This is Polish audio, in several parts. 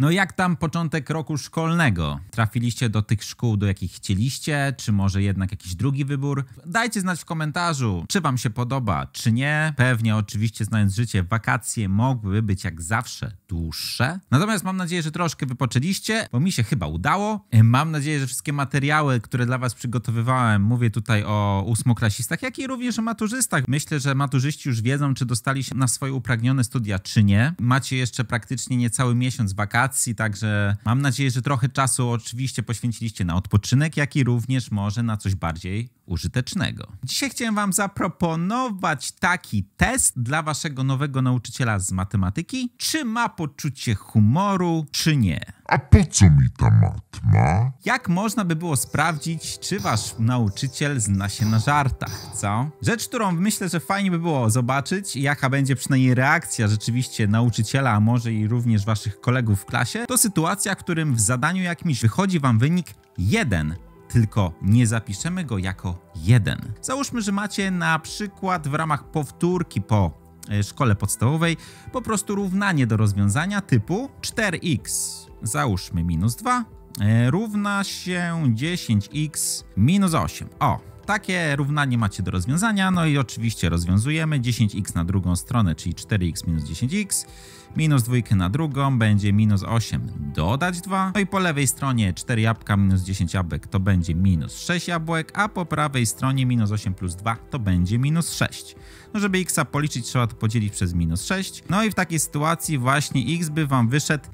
No jak tam początek roku szkolnego? Trafiliście do tych szkół, do jakich chcieliście, czy może jednak jakiś drugi wybór? Dajcie znać w komentarzu, czy wam się podoba, czy nie. Pewnie oczywiście znając życie, wakacje mogłyby być jak zawsze dłuższe. Natomiast mam nadzieję, że troszkę wypoczęliście, bo mi się chyba udało. Mam nadzieję, że wszystkie materiały, które dla was przygotowywałem, mówię tutaj o ósmoklasistach, jak i również o maturzystach. Myślę, że maturzyści już wiedzą, czy dostali się na swoje upragnione studia, czy nie. Macie jeszcze praktycznie niecały miesiąc wakacji, także mam nadzieję, że trochę czasu oczywiście poświęciliście na odpoczynek, jak i również może na coś bardziej użytecznego. Dzisiaj chciałem Wam zaproponować taki test dla Waszego nowego nauczyciela z matematyki. Czy ma poczucie humoru, czy nie? A po co mi ta matma? Jak można by było sprawdzić, czy wasz nauczyciel zna się na żartach, co? Rzecz, którą myślę, że fajnie by było zobaczyć, jaka będzie przynajmniej reakcja rzeczywiście nauczyciela, a może i również waszych kolegów w klasie, to sytuacja, w którym w zadaniu jakimś wychodzi wam wynik 1 tylko nie zapiszemy go jako 1. Załóżmy, że macie na przykład w ramach powtórki po e, szkole podstawowej po prostu równanie do rozwiązania typu 4x załóżmy minus 2 e, równa się 10x minus 8. O, takie równanie macie do rozwiązania, no i oczywiście rozwiązujemy. 10x na drugą stronę, czyli 4x minus 10x, minus 2 na drugą będzie minus 8 dodać 2, no i po lewej stronie 4 jabłka minus 10 jabłek to będzie minus 6 jabłek, a po prawej stronie minus 8 plus 2 to będzie minus 6. No żeby x policzyć trzeba to podzielić przez minus 6, no i w takiej sytuacji właśnie x by wam wyszedł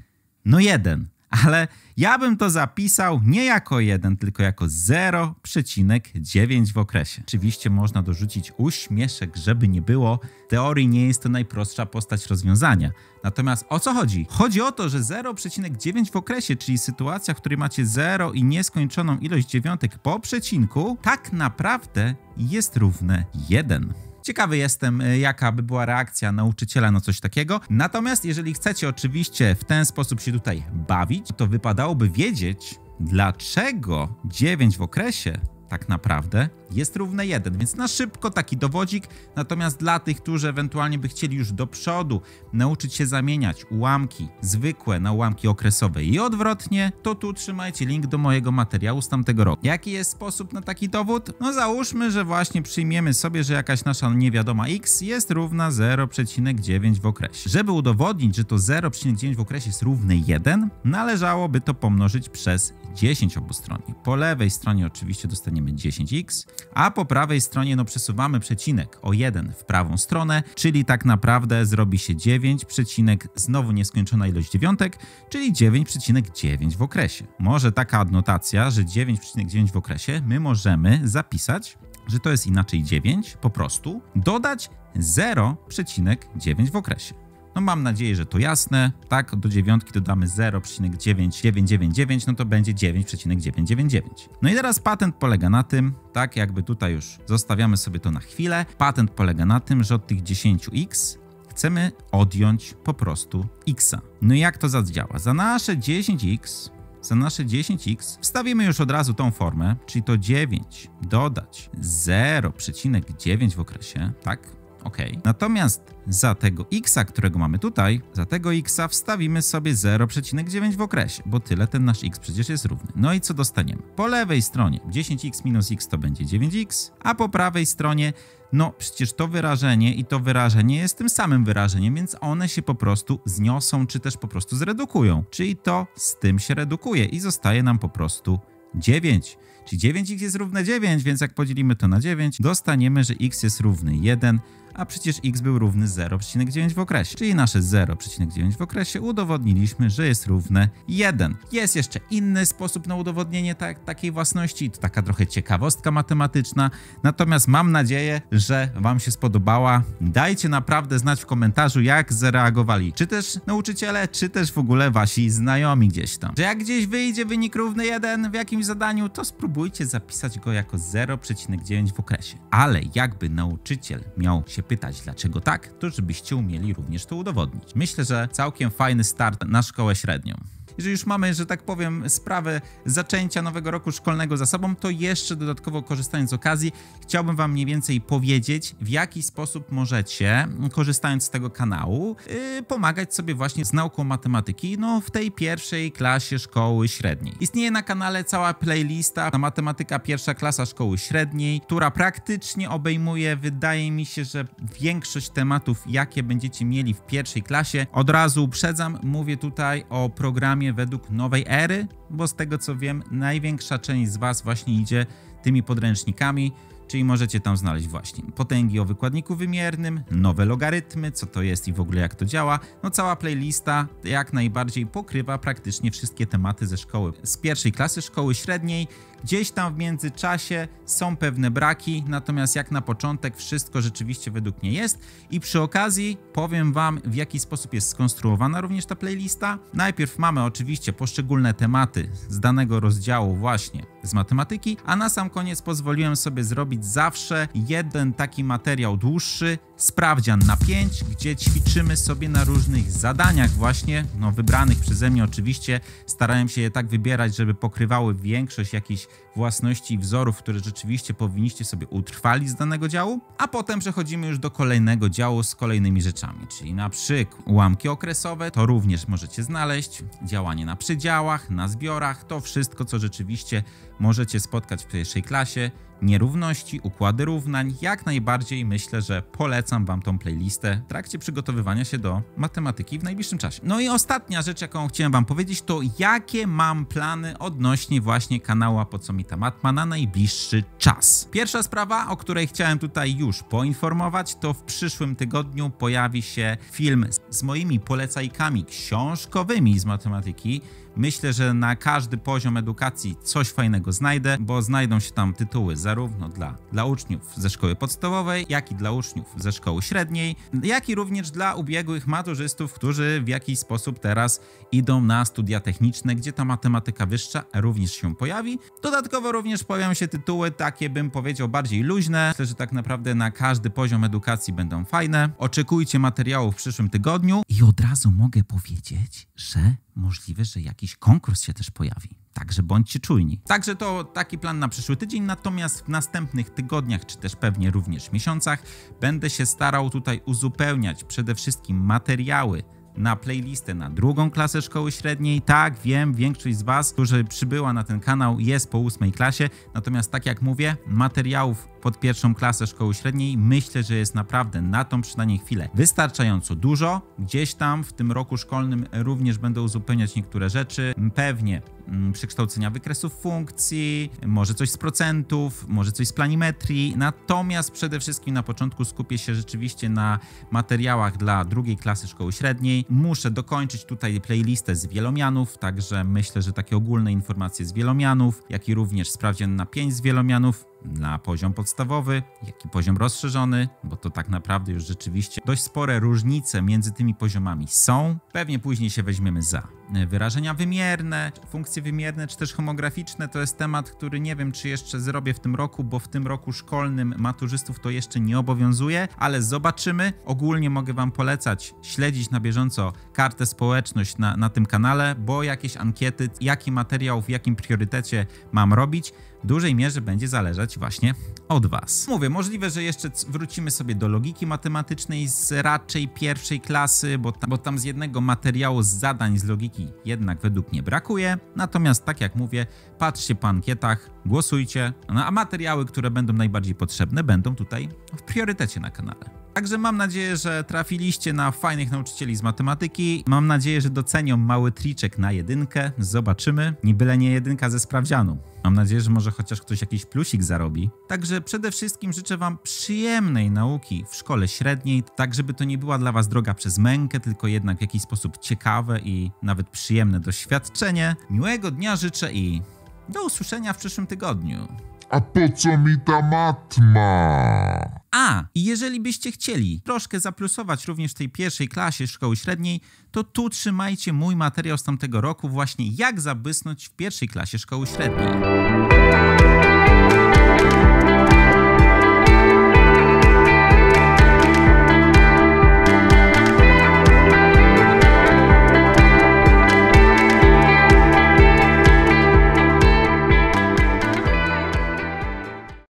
no 1 ale ja bym to zapisał nie jako 1, tylko jako 0,9 w okresie. Oczywiście można dorzucić uśmieszek, żeby nie było. W teorii nie jest to najprostsza postać rozwiązania. Natomiast o co chodzi? Chodzi o to, że 0,9 w okresie, czyli sytuacja, w której macie 0 i nieskończoną ilość dziewiątek po przecinku, tak naprawdę jest równe 1. Ciekawy jestem, y, jaka by była reakcja nauczyciela na coś takiego. Natomiast jeżeli chcecie oczywiście w ten sposób się tutaj bawić, to wypadałoby wiedzieć, dlaczego 9 w okresie tak naprawdę jest równe 1, więc na szybko taki dowodzik. Natomiast dla tych, którzy ewentualnie by chcieli już do przodu nauczyć się zamieniać ułamki zwykłe na ułamki okresowe i odwrotnie, to tu trzymajcie link do mojego materiału z tamtego roku. Jaki jest sposób na taki dowód? No załóżmy, że właśnie przyjmiemy sobie, że jakaś nasza niewiadoma x jest równa 0,9 w okresie. Żeby udowodnić, że to 0,9 w okresie jest równe 1, należałoby to pomnożyć przez 10 obustronnie. Po lewej stronie oczywiście dostaniemy 10x, a po prawej stronie no przesuwamy przecinek o 1 w prawą stronę, czyli tak naprawdę zrobi się 9, przecinek, znowu nieskończona ilość dziewiątek, czyli 9,9 w okresie. Może taka adnotacja, że 9,9 w okresie my możemy zapisać, że to jest inaczej 9 po prostu, dodać 0,9 w okresie. No mam nadzieję, że to jasne. Tak, do dziewiątki dodamy 0,9999, no to będzie 9,999. No i teraz patent polega na tym, tak jakby tutaj już zostawiamy sobie to na chwilę. Patent polega na tym, że od tych 10x chcemy odjąć po prostu x. No i jak to zadziała? Za nasze 10x za nasze 10x wstawimy już od razu tą formę, czyli to 9 dodać 0,9 w okresie, tak? Ok. Natomiast za tego x, którego mamy tutaj, za tego x wstawimy sobie 0,9 w okresie, bo tyle ten nasz x przecież jest równy. No i co dostaniemy? Po lewej stronie 10x minus x to będzie 9x, a po prawej stronie no przecież to wyrażenie i to wyrażenie jest tym samym wyrażeniem, więc one się po prostu zniosą, czy też po prostu zredukują. Czyli to z tym się redukuje i zostaje nam po prostu 9. Czyli 9x jest równe 9, więc jak podzielimy to na 9, dostaniemy, że x jest równy 1, a przecież x był równy 0,9 w okresie. Czyli nasze 0,9 w okresie udowodniliśmy, że jest równe 1. Jest jeszcze inny sposób na udowodnienie ta takiej własności, to taka trochę ciekawostka matematyczna, natomiast mam nadzieję, że Wam się spodobała. Dajcie naprawdę znać w komentarzu, jak zareagowali, czy też nauczyciele, czy też w ogóle Wasi znajomi gdzieś tam. Że jak gdzieś wyjdzie wynik równy 1 w jakimś zadaniu, to spróbujcie zapisać go jako 0,9 w okresie. Ale jakby nauczyciel miał się pytać, dlaczego tak, to żebyście umieli również to udowodnić. Myślę, że całkiem fajny start na szkołę średnią. Jeżeli już mamy, że tak powiem, sprawę zaczęcia nowego roku szkolnego za sobą, to jeszcze dodatkowo korzystając z okazji, chciałbym Wam mniej więcej powiedzieć, w jaki sposób możecie, korzystając z tego kanału, yy, pomagać sobie właśnie z nauką matematyki, no w tej pierwszej klasie szkoły średniej. Istnieje na kanale cała playlista na matematyka pierwsza klasa szkoły średniej, która praktycznie obejmuje, wydaje mi się, że większość tematów, jakie będziecie mieli w pierwszej klasie. Od razu uprzedzam, mówię tutaj o programie według nowej ery, bo z tego co wiem, największa część z Was właśnie idzie tymi podręcznikami. Czyli możecie tam znaleźć właśnie potęgi o wykładniku wymiernym, nowe logarytmy, co to jest i w ogóle jak to działa. No cała playlista jak najbardziej pokrywa praktycznie wszystkie tematy ze szkoły. Z pierwszej klasy szkoły średniej, gdzieś tam w międzyczasie są pewne braki, natomiast jak na początek wszystko rzeczywiście według mnie jest. I przy okazji powiem Wam w jaki sposób jest skonstruowana również ta playlista. Najpierw mamy oczywiście poszczególne tematy z danego rozdziału właśnie z matematyki, a na sam koniec pozwoliłem sobie zrobić zawsze jeden taki materiał dłuższy, sprawdzian na 5, gdzie ćwiczymy sobie na różnych zadaniach właśnie, no wybranych przeze mnie oczywiście, starałem się je tak wybierać, żeby pokrywały większość jakichś własności i wzorów, które rzeczywiście powinniście sobie utrwalić z danego działu, a potem przechodzimy już do kolejnego działu z kolejnymi rzeczami, czyli na przykład ułamki okresowe, to również możecie znaleźć, działanie na przydziałach, na zbiorach, to wszystko, co rzeczywiście możecie spotkać w pierwszej klasie, nierówności, układy równań, jak najbardziej myślę, że polecam Wam tą playlistę w trakcie przygotowywania się do matematyki w najbliższym czasie. No i ostatnia rzecz, jaką chciałem Wam powiedzieć, to jakie mam plany odnośnie właśnie kanału Po co mi ta matma na najbliższy czas. Pierwsza sprawa, o której chciałem tutaj już poinformować, to w przyszłym tygodniu pojawi się film z moimi polecajkami książkowymi z matematyki, Myślę, że na każdy poziom edukacji coś fajnego znajdę, bo znajdą się tam tytuły zarówno dla, dla uczniów ze szkoły podstawowej, jak i dla uczniów ze szkoły średniej, jak i również dla ubiegłych maturzystów, którzy w jakiś sposób teraz idą na studia techniczne, gdzie ta matematyka wyższa również się pojawi. Dodatkowo również pojawią się tytuły takie, bym powiedział, bardziej luźne. Myślę, że tak naprawdę na każdy poziom edukacji będą fajne. Oczekujcie materiału w przyszłym tygodniu i od razu mogę powiedzieć, że możliwe, że jakiś konkurs się też pojawi. Także bądźcie czujni. Także to taki plan na przyszły tydzień, natomiast w następnych tygodniach, czy też pewnie również miesiącach, będę się starał tutaj uzupełniać przede wszystkim materiały na playlistę na drugą klasę szkoły średniej. Tak, wiem, większość z Was, którzy przybyła na ten kanał, jest po ósmej klasie. Natomiast, tak jak mówię, materiałów pod pierwszą klasę szkoły średniej myślę, że jest naprawdę na tą przynajmniej chwilę wystarczająco dużo. Gdzieś tam w tym roku szkolnym również będę uzupełniać niektóre rzeczy. Pewnie mm, przekształcenia wykresów funkcji, może coś z procentów, może coś z planimetrii. Natomiast przede wszystkim na początku skupię się rzeczywiście na materiałach dla drugiej klasy szkoły średniej. Muszę dokończyć tutaj playlistę z wielomianów, także myślę, że takie ogólne informacje z wielomianów, jak i również sprawdzian na 5 z wielomianów na poziom podstawowy, jak i poziom rozszerzony, bo to tak naprawdę już rzeczywiście dość spore różnice między tymi poziomami są. Pewnie później się weźmiemy za wyrażenia wymierne, funkcje wymierne czy też homograficzne. To jest temat, który nie wiem, czy jeszcze zrobię w tym roku, bo w tym roku szkolnym maturzystów to jeszcze nie obowiązuje, ale zobaczymy. Ogólnie mogę Wam polecać śledzić na bieżąco kartę społeczność na, na tym kanale, bo jakieś ankiety, jaki materiał w jakim priorytecie mam robić, w dużej mierze będzie zależeć właśnie od Was. Mówię, możliwe, że jeszcze wrócimy sobie do logiki matematycznej z raczej pierwszej klasy, bo tam, bo tam z jednego materiału z zadań z logiki jednak według mnie brakuje. Natomiast tak jak mówię, patrzcie po ankietach, głosujcie, no, a materiały, które będą najbardziej potrzebne, będą tutaj w priorytecie na kanale. Także mam nadzieję, że trafiliście na fajnych nauczycieli z matematyki. Mam nadzieję, że docenią mały triczek na jedynkę. Zobaczymy. Nie byle nie jedynka ze sprawdzianu. Mam nadzieję, że może chociaż ktoś jakiś plusik zarobi. Także przede wszystkim życzę Wam przyjemnej nauki w szkole średniej, tak żeby to nie była dla Was droga przez mękę, tylko jednak w jakiś sposób ciekawe i nawet przyjemne doświadczenie. Miłego dnia życzę i do usłyszenia w przyszłym tygodniu. A po co mi ta matma? A, jeżeli byście chcieli troszkę zaplusować również w tej pierwszej klasie szkoły średniej, to tu trzymajcie mój materiał z tamtego roku właśnie jak zabysnąć w pierwszej klasie szkoły średniej.